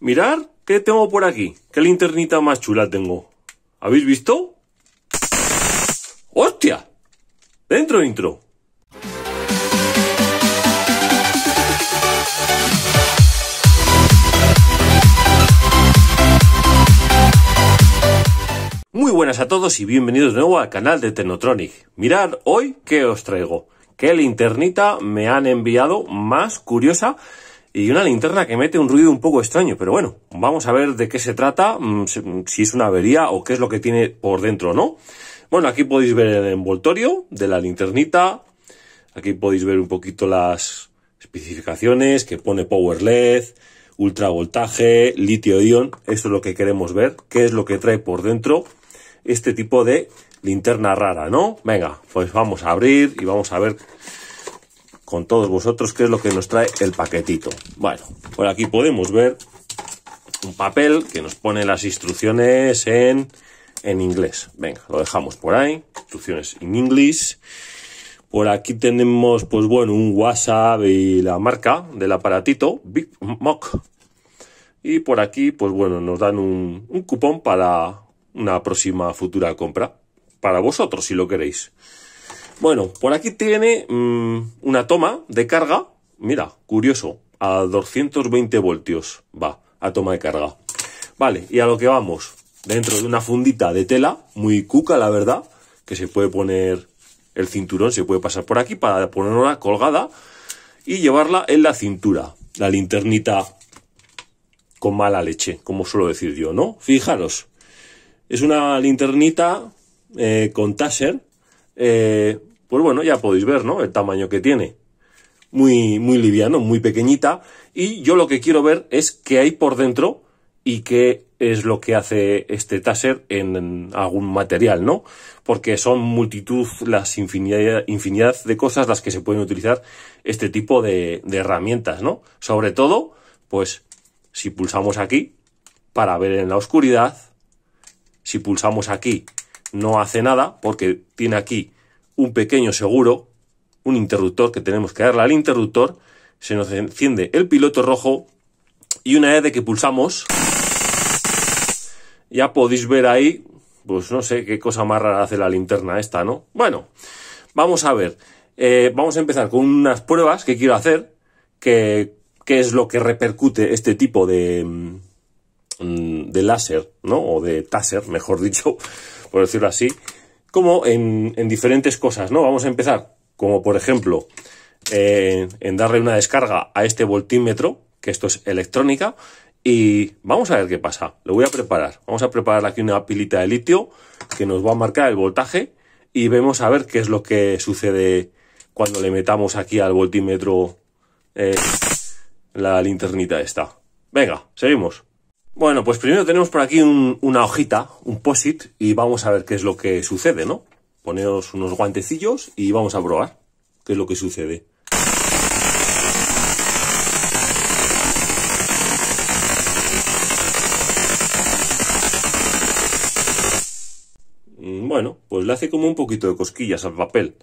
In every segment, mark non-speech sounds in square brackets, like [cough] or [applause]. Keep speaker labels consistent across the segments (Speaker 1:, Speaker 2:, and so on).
Speaker 1: Mirad qué tengo por aquí. Qué linternita más chula tengo. ¿Habéis visto? ¡Hostia! Dentro intro. Muy buenas a todos y bienvenidos de nuevo al canal de Tecnotronic. Mirad hoy qué os traigo. Qué linternita me han enviado más curiosa y una linterna que mete un ruido un poco extraño, pero bueno, vamos a ver de qué se trata, mm, si es una avería o qué es lo que tiene por dentro, ¿no? Bueno, aquí podéis ver el envoltorio de la linternita, aquí podéis ver un poquito las especificaciones que pone Power LED, ultra voltaje, litio ion, eso es lo que queremos ver, qué es lo que trae por dentro este tipo de linterna rara, ¿no? Venga, pues vamos a abrir y vamos a ver con todos vosotros qué es lo que nos trae el paquetito. Bueno, por aquí podemos ver un papel que nos pone las instrucciones en, en inglés. Venga, lo dejamos por ahí. Instrucciones en inglés. Por aquí tenemos, pues bueno, un WhatsApp y la marca del aparatito, Big Mock. Y por aquí, pues bueno, nos dan un, un cupón para una próxima futura compra. Para vosotros, si lo queréis. Bueno, por aquí tiene mmm, una toma de carga. Mira, curioso, a 220 voltios va a toma de carga. Vale, y a lo que vamos. Dentro de una fundita de tela, muy cuca, la verdad, que se puede poner el cinturón, se puede pasar por aquí para ponerla colgada y llevarla en la cintura. La linternita con mala leche, como suelo decir yo, ¿no? Fijaros, es una linternita eh, con taser eh, pues bueno, ya podéis ver, ¿no? El tamaño que tiene. Muy, muy liviano, muy pequeñita. Y yo lo que quiero ver es qué hay por dentro y qué es lo que hace este taser en, algún material, ¿no? Porque son multitud, las infinidad, infinidad, de cosas las que se pueden utilizar este tipo de, de herramientas, ¿no? Sobre todo, pues, si pulsamos aquí para ver en la oscuridad, si pulsamos aquí no hace nada porque tiene aquí un pequeño seguro, un interruptor que tenemos que darle al interruptor, se nos enciende el piloto rojo y una vez de que pulsamos ya podéis ver ahí, pues no sé qué cosa más rara hace la linterna esta, ¿no? Bueno, vamos a ver, eh, vamos a empezar con unas pruebas que quiero hacer, que, qué es lo que repercute este tipo de, mm, de láser, ¿no? O de taser, mejor dicho, [laughs] por decirlo así, como en, diferentes cosas, ¿no? Vamos a empezar, como por ejemplo, eh, en darle una descarga a este voltímetro, que esto es electrónica, y vamos a ver qué pasa. Lo voy a preparar. Vamos a preparar aquí una pilita de litio que nos va a marcar el voltaje y vemos a ver qué es lo que sucede cuando le metamos aquí al voltímetro eh, la linternita esta. Venga, seguimos. Bueno, pues primero tenemos por aquí una hojita, un POSIT, y vamos a ver qué es lo que sucede, ¿no? Poneos unos guantecillos y vamos a probar qué es lo que sucede. Mm, bueno, pues le hace como un poquito de cosquillas al papel.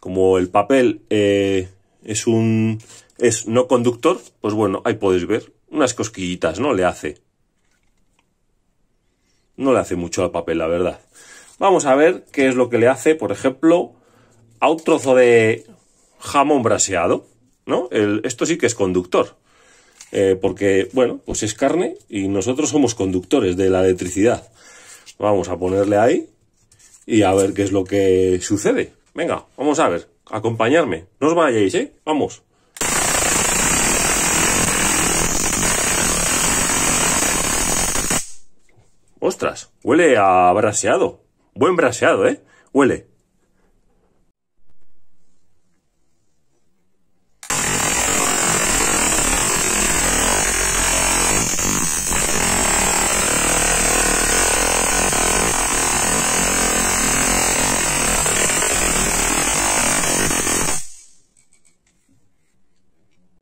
Speaker 1: Como el papel eh, es un es no conductor, pues bueno, ahí podéis ver unas cosquillitas, ¿no? Le hace no le hace mucho al papel, la verdad. Vamos a ver qué es lo que le hace, por ejemplo, a un trozo de jamón braseado, ¿no? esto sí que es conductor. Eh, porque, bueno, pues es carne y nosotros somos conductores de la electricidad. Vamos a ponerle ahí y a ver qué es lo que sucede. Venga, vamos a ver, acompañarme. No os vayáis, ¿eh? Vamos. Ostras, huele a braseado. Buen braseado, ¿eh? Huele.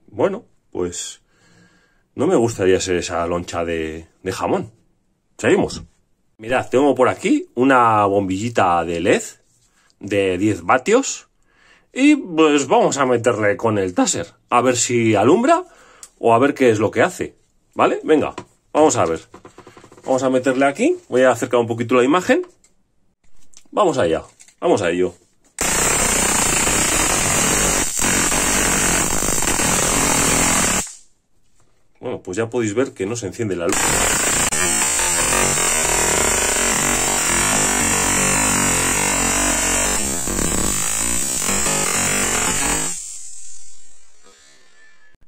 Speaker 1: Bueno, pues no me gustaría ser esa loncha de, de jamón. Seguimos. Mirad, tengo por aquí una bombillita de LED de 10 vatios y pues vamos a meterle con el taser a ver si alumbra o a ver qué es lo que hace. ¿Vale? Venga, vamos a ver. Vamos a meterle aquí. Voy a acercar un poquito la imagen. Vamos allá. Vamos a ello. Bueno, pues ya podéis ver que no se enciende la luz.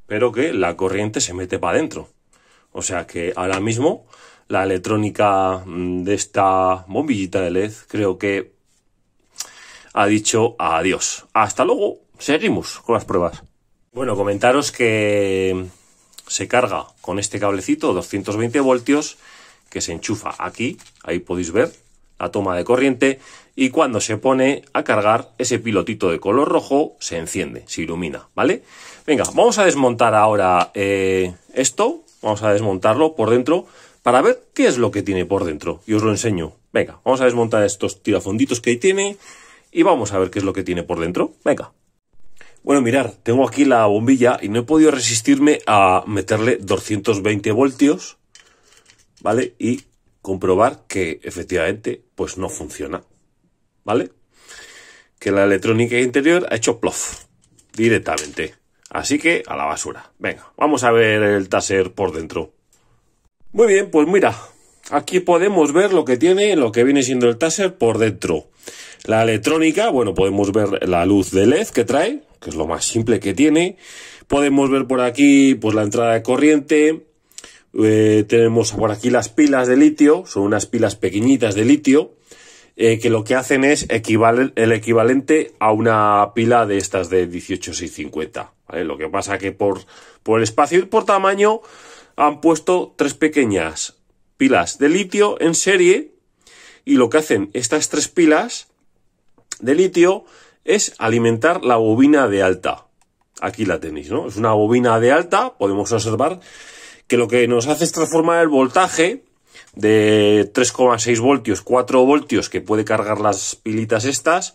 Speaker 1: Pero que la corriente se mete para adentro. O sea que ahora mismo la electrónica mm, de esta bombillita de LED creo que ha dicho adiós. Hasta luego, seguimos con las pruebas. Bueno, comentaros que se carga con este cablecito 220 voltios que se enchufa aquí, ahí podéis ver la toma de corriente y cuando se pone a cargar ese pilotito de color rojo se enciende, se ilumina, ¿vale? Venga, vamos a desmontar ahora eh, esto, vamos a desmontarlo por dentro para ver qué es lo que tiene por dentro y os lo enseño. Venga, vamos a desmontar estos tirafonditos que tiene y vamos a ver qué es lo que tiene por dentro. Venga. Bueno, mirar, tengo aquí la bombilla y no he podido resistirme a meterle 220 voltios, ¿vale? Y comprobar que efectivamente pues no funciona, ¿vale? Que la electrónica interior ha hecho plof directamente. Así que a la basura. Venga, vamos a ver el taser por dentro. Muy bien, pues mira, aquí podemos ver lo que tiene, lo que viene siendo el taser por dentro. La electrónica, bueno, podemos ver la luz de LED que trae, que es lo más simple que tiene. Podemos ver por aquí, pues la entrada de corriente, eh, tenemos por aquí las pilas de litio, son unas pilas pequeñitas de litio, eh, que lo que hacen es el equivalente a una pila de estas de 18650. ¿vale? Lo que pasa que por, por espacio y por tamaño han puesto tres pequeñas pilas de litio en serie y lo que hacen estas tres pilas de litio es alimentar la bobina de alta. Aquí la tenéis, ¿no? Es una bobina de alta, podemos observar que lo que nos hace es transformar el voltaje de 3,6 voltios, 4 voltios que puede cargar las pilitas estas,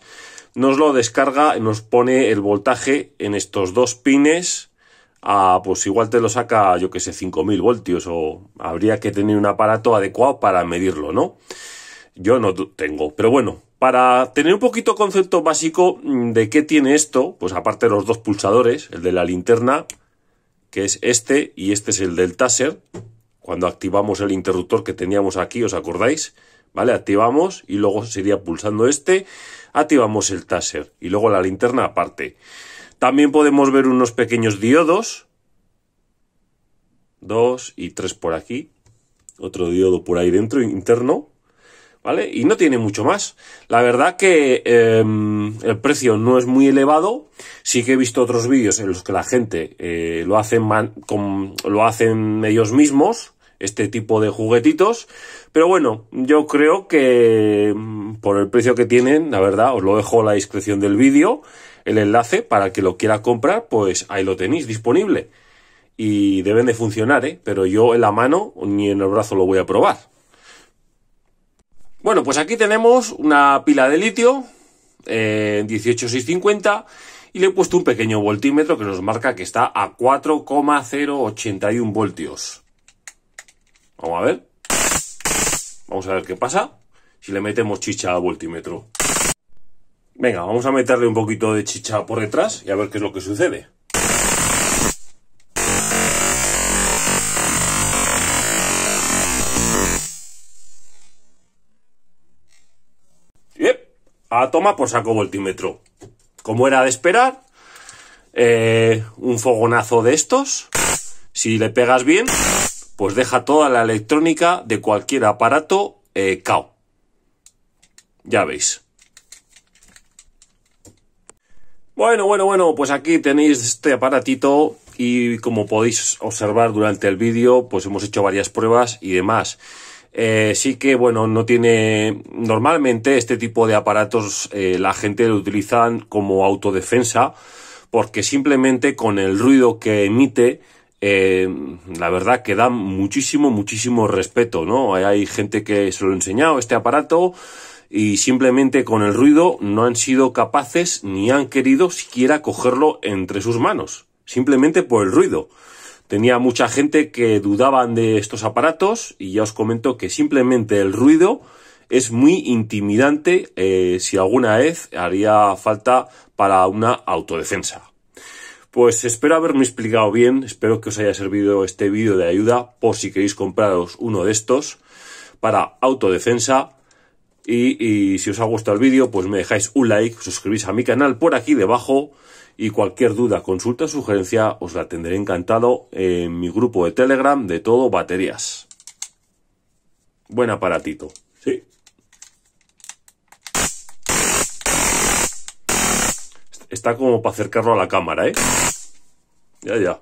Speaker 1: nos lo descarga nos pone el voltaje en estos dos pines a, pues igual te lo saca, yo que sé, 5000 voltios o habría que tener un aparato adecuado para medirlo, ¿no? Yo no tengo, pero bueno, para tener un poquito concepto básico de qué tiene esto, pues aparte de los dos pulsadores, el de la linterna, que es este y este es el del taser. Cuando activamos el interruptor que teníamos aquí, ¿os acordáis? ¿Vale? Activamos y luego sería pulsando este, activamos el taser y luego la linterna aparte. También podemos ver unos pequeños diodos. Dos y tres por aquí. Otro diodo por ahí dentro, interno. ¿Vale? Y no tiene mucho más. La verdad que em, el precio no es muy elevado. Sí que he visto otros vídeos en los que la gente eh, lo, hacen lo hacen ellos mismos, este tipo de juguetitos. Pero bueno, yo creo que mm, por el precio que tienen, la verdad, os lo dejo a la descripción del vídeo, el enlace para que lo quiera comprar, pues ahí lo tenéis disponible. Y deben de funcionar, ¿eh? Pero yo en la mano ni en el brazo lo voy a probar. Bueno, pues aquí tenemos una pila de litio en 18650 y le he puesto un pequeño voltímetro que nos marca que está a 4,081 voltios. Vamos a ver. Vamos a ver qué pasa si le metemos chicha al voltímetro. Venga, vamos a meterle un poquito de chicha por detrás y a ver qué es lo que sucede. A toma por saco voltímetro. Como era de esperar, eh, un fogonazo de estos, si le pegas bien, pues deja toda la electrónica de cualquier aparato eh, cao. Ya veis. Bueno, bueno, bueno, pues aquí tenéis este aparatito y como podéis observar durante el vídeo, pues hemos hecho varias pruebas y demás. Eh, sí que, bueno, no tiene. Normalmente este tipo de aparatos eh, la gente lo utilizan como autodefensa porque simplemente con el ruido que emite, eh, la verdad que da muchísimo, muchísimo respeto, ¿no? Hay gente que se lo ha enseñado este aparato y simplemente con el ruido no han sido capaces ni han querido siquiera cogerlo entre sus manos, simplemente por el ruido. Tenía mucha gente que dudaban de estos aparatos y ya os comento que simplemente el ruido es muy intimidante eh, si alguna vez haría falta para una autodefensa. Pues espero haberme explicado bien, espero que os haya servido este vídeo de ayuda por si queréis compraros uno de estos para autodefensa. Y, si os ha gustado el vídeo, pues me dejáis un like, suscribís a mi canal por aquí debajo y cualquier duda, consulta sugerencia os la tendré encantado en mi grupo de Telegram de todo baterías. Buen aparatito, ¿sí? Está como para acercarlo a la cámara, ¿eh? Ya, ya.